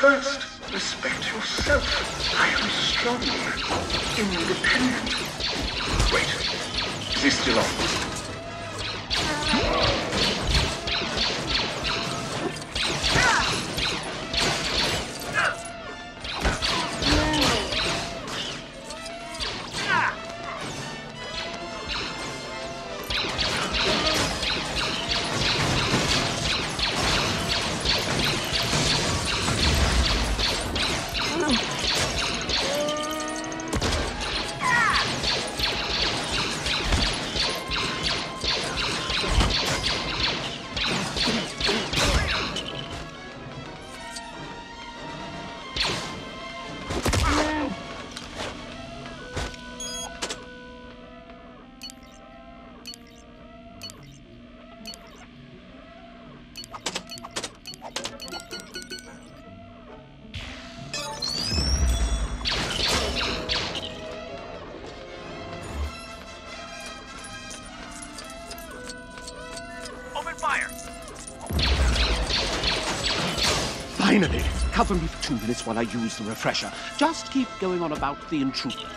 First, respect yourself. I am strong, independent. Wait, is he still on? Finally! Cover me for two minutes while I use the refresher. Just keep going on about the intruder.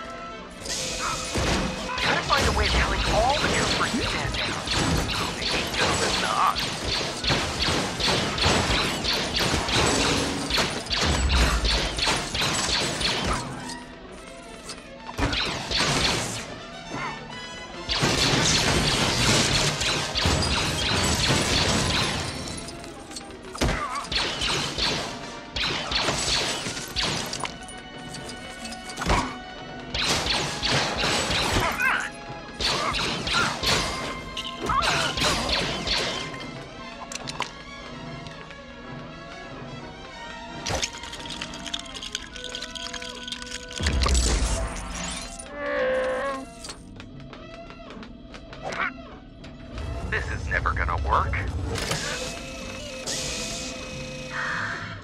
This is never gonna work.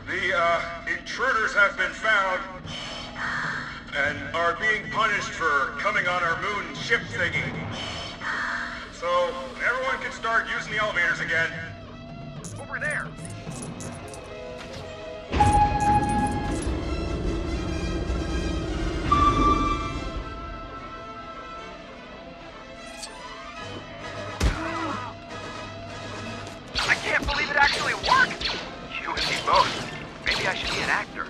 The, uh, intruders have been found and are being punished for coming on our moon ship thingy. So, everyone can start using the elevators again. Over there. Actually worked! You and me both. Maybe I should be an actor.